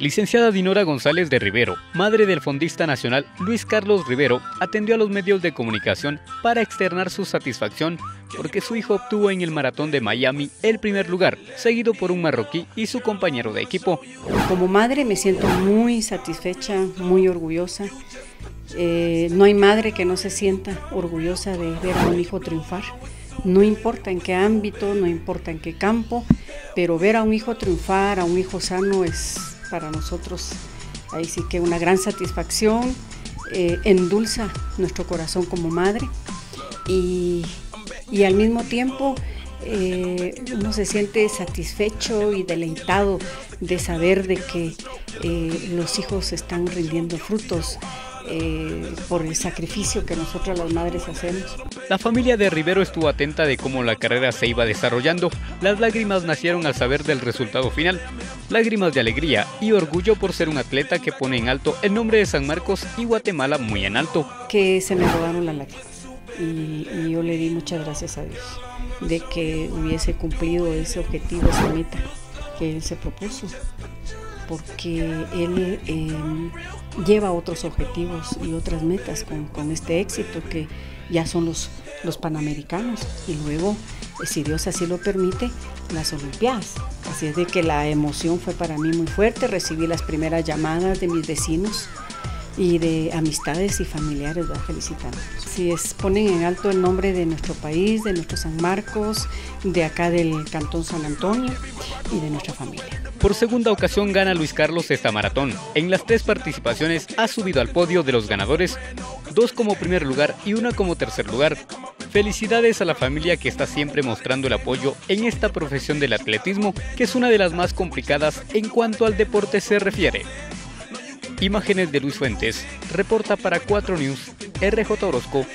Licenciada Dinora González de Rivero, madre del fondista nacional Luis Carlos Rivero, atendió a los medios de comunicación para externar su satisfacción porque su hijo obtuvo en el maratón de Miami el primer lugar, seguido por un marroquí y su compañero de equipo. Como madre me siento muy satisfecha, muy orgullosa. Eh, no hay madre que no se sienta orgullosa de ver a un hijo triunfar. No importa en qué ámbito, no importa en qué campo, pero ver a un hijo triunfar, a un hijo sano es para nosotros ahí sí que una gran satisfacción, eh, endulza nuestro corazón como madre y, al mismo tiempo eh, uno se siente satisfecho y deleitado de saber de que eh, los hijos están rindiendo frutos eh, por el sacrificio que nosotros las madres hacemos. La familia de Rivero estuvo atenta de cómo la carrera se iba desarrollando. Las lágrimas nacieron al saber del resultado final. Lágrimas de alegría y orgullo por ser un atleta que pone en alto el nombre de San Marcos y Guatemala muy en alto. Que se me robaron las lágrimas y, y yo le di muchas gracias a Dios de que hubiese cumplido ese objetivo, esa meta que él se propuso porque él em, lleva otros objetivos y otras metas con, este éxito que ya son los, los panamericanos y luego, eh, si Dios así lo permite, las Olimpiadas. Así es de que la emoción fue para mí muy fuerte, recibí las primeras llamadas de mis vecinos y de amistades y familiares a felicitarnos. Si es, ponen en alto el nombre de nuestro país, de nuestro San Marcos, de acá del Cantón San Antonio y de nuestra familia. Por segunda ocasión gana Luis Carlos esta maratón. En las tres participaciones ha subido al podio de los ganadores, dos como primer lugar y una como tercer lugar. Felicidades a la familia que está siempre mostrando el apoyo en esta profesión del atletismo, que es una de las más complicadas en cuanto al deporte se refiere. Imágenes de Luis Fuentes, reporta para 4 News, RJ Orozco.